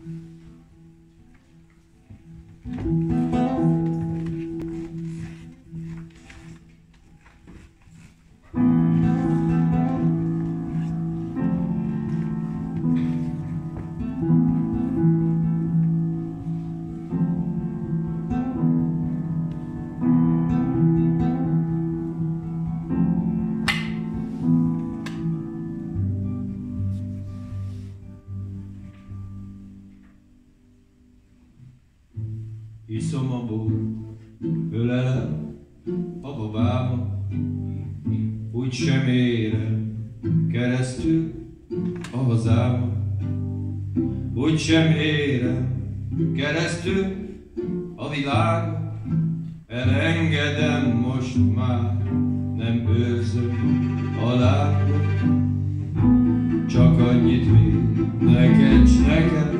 Mm-hmm. Iszom a bor, ölelem a babámat, úgy sem érem keresztül a hazámat. Úgy sem érem keresztül a világot, elengedem most már, nem őrzöm a lábot. Csak annyit még neked s nekem,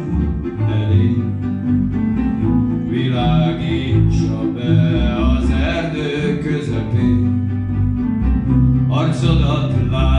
quick as me. Until the.